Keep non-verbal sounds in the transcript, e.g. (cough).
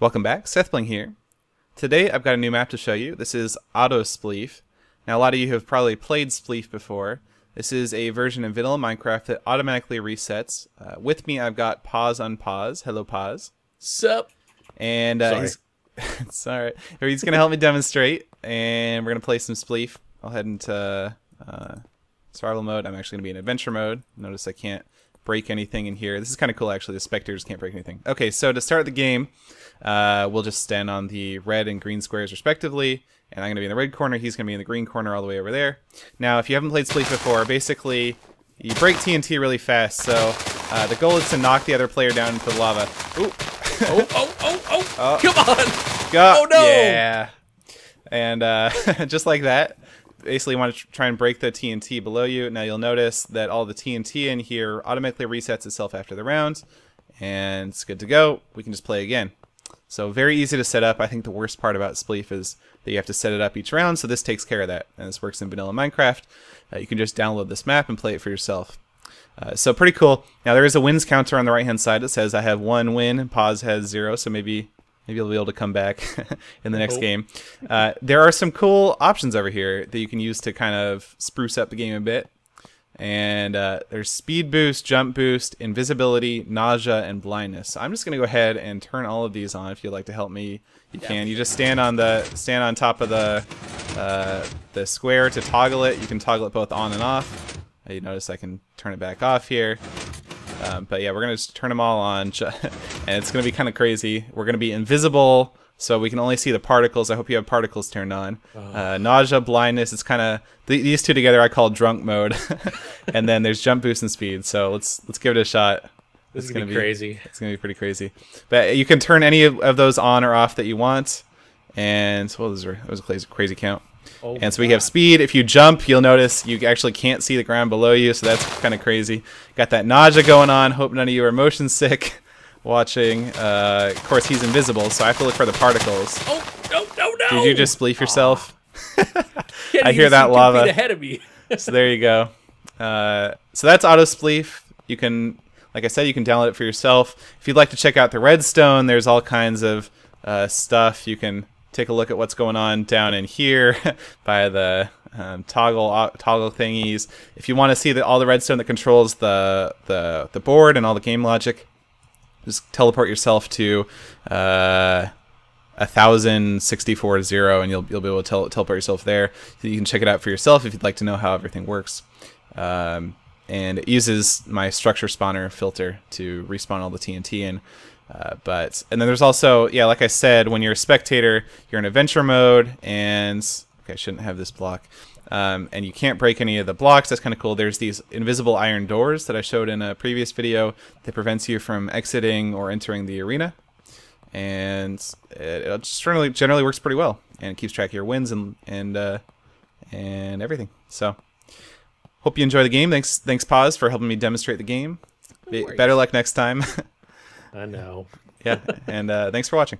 Welcome back, Sethbling here. Today I've got a new map to show you. This is Auto Spleef. Now a lot of you have probably played Spleef before. This is a version of vanilla Minecraft that automatically resets. Uh, with me I've got Pause Unpause. Hello Pause. Sup? And uh, (laughs) Sorry. he's it's. He's gonna help me demonstrate, and we're gonna play some Spleef. I'll head into uh, survival mode. I'm actually gonna be in adventure mode. Notice I can't break anything in here. This is kind of cool actually. The spectators can't break anything. Okay, so to start the game, uh, we'll just stand on the red and green squares respectively. And I'm gonna be in the red corner. He's gonna be in the green corner all the way over there. Now, if you haven't played Spleef before, basically you break TNT really fast. So uh, the goal is to knock the other player down into the lava. Ooh. Oh, oh, oh, oh, Oh. (laughs) Come on! Go. Oh, no! Yeah. And uh, (laughs) just like that, basically want to try and break the TNT below you. Now you'll notice that all the TNT in here automatically resets itself after the round, and it's good to go. We can just play again. So very easy to set up. I think the worst part about Spleef is that you have to set it up each round, so this takes care of that. And this works in vanilla Minecraft. Uh, you can just download this map and play it for yourself. Uh, so pretty cool. Now there is a wins counter on the right hand side that says I have one win. and Pause has zero, so maybe maybe you'll be able to come back (laughs) in the next Hope. game. Uh, there are some cool options over here that you can use to kind of spruce up the game a bit. And uh, there's speed boost, jump boost, invisibility, nausea, and blindness. So I'm just gonna go ahead and turn all of these on. If you'd like to help me, you can. You just stand on the stand on top of the uh, the square to toggle it. You can toggle it both on and off. You notice I can turn it back off here. Um, but yeah, we're gonna just turn them all on, (laughs) and it's gonna be kind of crazy. We're gonna be invisible, so we can only see the particles. I hope you have particles turned on. Uh, nausea, blindness. It's kind of th- these two together. I call drunk mode, (laughs) and then there's jump boost and speed. So let's let's give it a shot. This It's is gonna, gonna be crazy. It's gonna be pretty crazy. But you can turn any of, of those on or off that you want. And well, that was a crazy, crazy count. Oh and so we have speed. If you jump, you'll notice you actually can't see the ground below you, so that's kind of crazy. Got that nausea going on. Hope none of you are motion sick (laughs) watching. Uh, of course, he's invisible, so I have to look for the particles. Oh no no no! Did you just spleef yourself? (laughs) I hear that lava. ahead of me. (laughs) so there you go. Uh, so that's auto spleef. You can, like I said, you can download it for yourself. If you'd like to check out the Redstone, there's all kinds of uh, stuff. You can take a look at what's going on down in here (laughs) by the um, toggle uh, toggle thingies. If you want to see the, all the Redstone that controls the the the board and all the game logic, just teleport yourself to. Uh, a thousand sixty four zero, and you'll you'll be able to tel- teleport yourself there. So you can check it out for yourself if you'd like to know how everything works. Um, and it uses my structure spawner filter to respawn all the TNT in. Uh, but and then there's also yeah, like I said, when you're a spectator, you're in adventure mode, and okay, I shouldn't have this block. Um, and you can't break any of the blocks. That's kind of cool. There's these invisible iron doors that I showed in a previous video that prevents you from exiting or entering the arena and it, it just generally generally works pretty well, and it keeps track of your wins and and uh, and everything. So, hope you enjoy the game. Thanks, thanks, Pause, for helping me demonstrate the game. Be- better luck next time. (laughs) I know. yeah, and uh, thanks for watching.